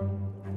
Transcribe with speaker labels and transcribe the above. Speaker 1: Oh.